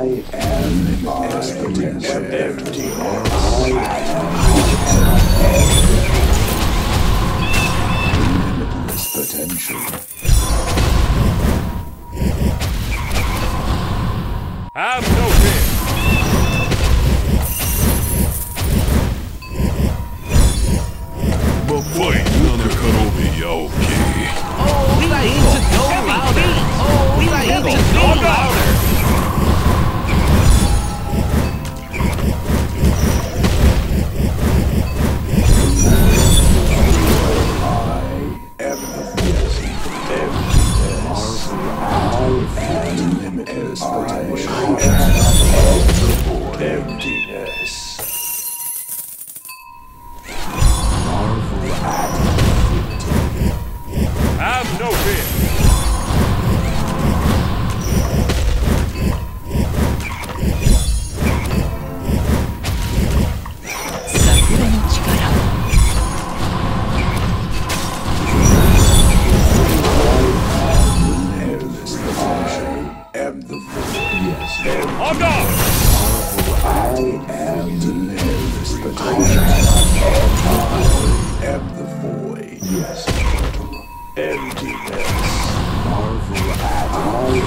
I am my emptiness. I am limitless potential. After am the limitless potential. I am the void. Yes. Emptiness. Marvel at I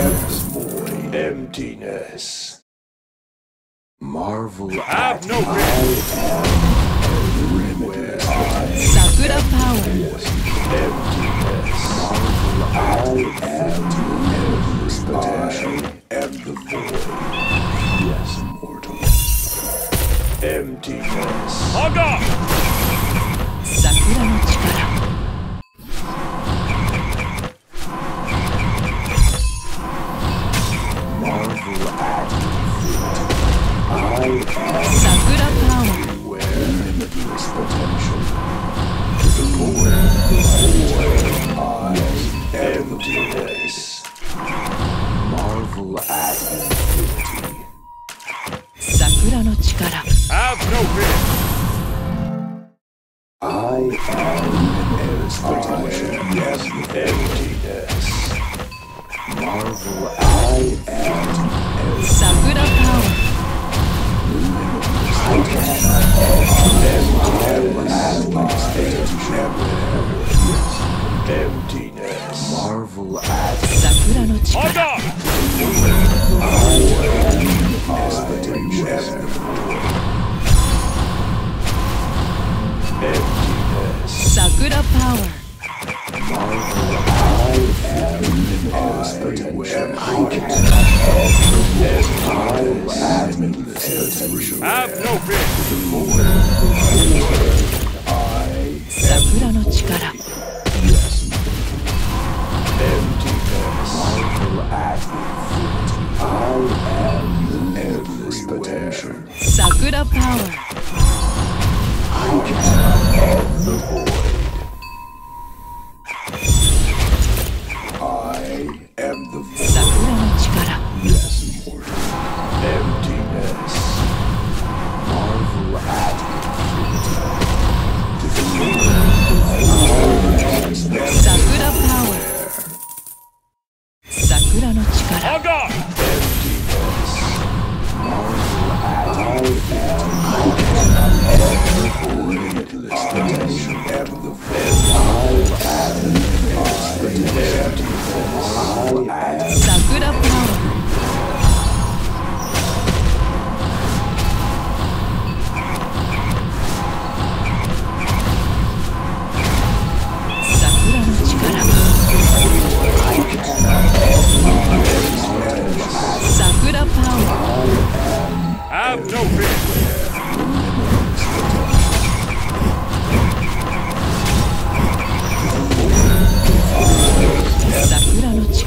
am limitless the void. Emptiness. Marvel Have at no fear. limitless potential. Sakura power. Emptiness. Marvel I am Have no fear. I am limitless potential. Yes, emptiness. Marvel, I am 桜パ across the tension. I can have no fear. Sakura no chikara. Yes. Empty I am endless the. Sakura power.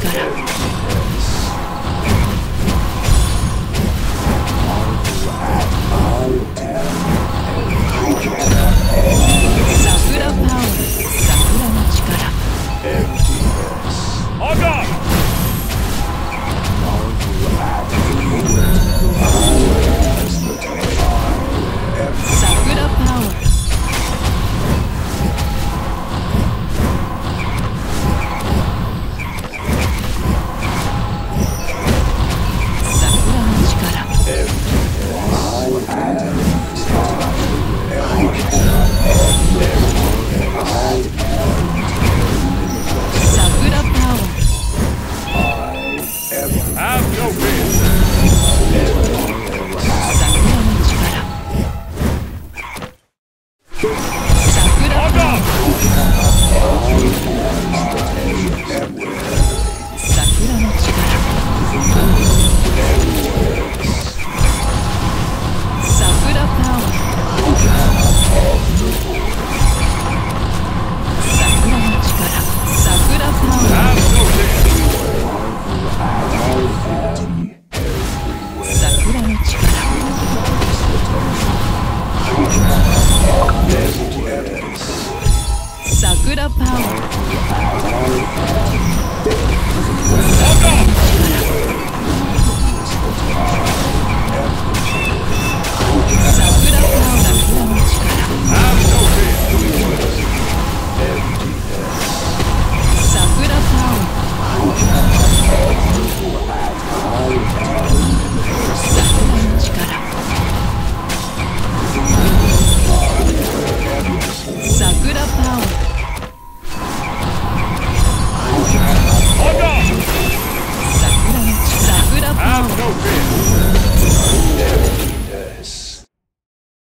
gotta